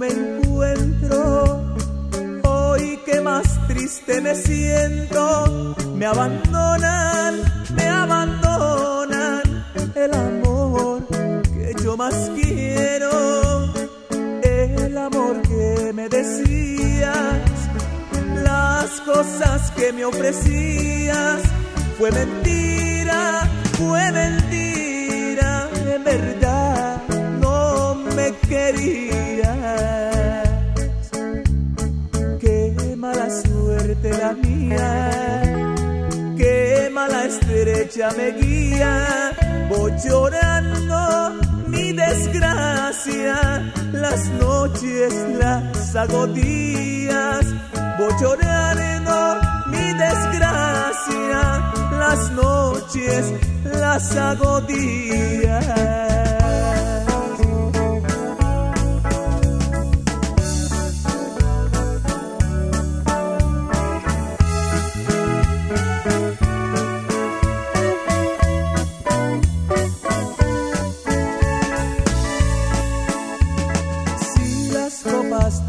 me encuentro, hoy que más triste me siento, me abandonan, me abandonan el amor que yo más quiero, el amor que me decías, las cosas que me ofrecías, fue mentira, fue mentira, en verdad me querías. Qué mala suerte la mía, qué mala estrecha me guía, voy llorando mi desgracia, las noches las hago días, voy llorando mi desgracia, las noches las hago días.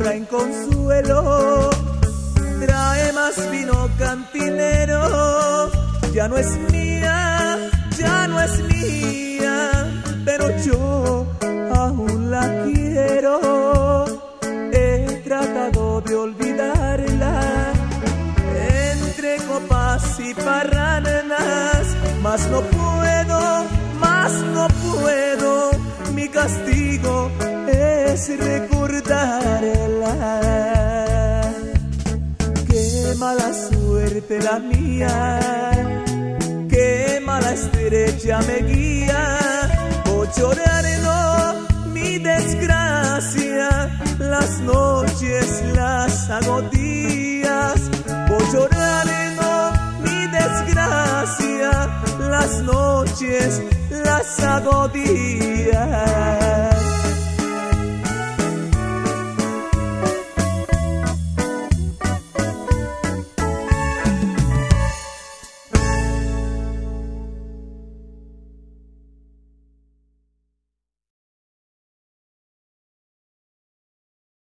Traen consuelo, trae más vino cantinero. Ya no es mía, ya no es mía, pero yo aún la quiero. He tratado de olvidarla entre copas y parranas, mas no puedo, mas no puedo. Mi castigo es recordarla. Qué mala suerte la mía, qué mala estrella me guía. Voy llorando mi desgracia, las noches las hago días. Voy llorando mi desgracia, las noches las hago.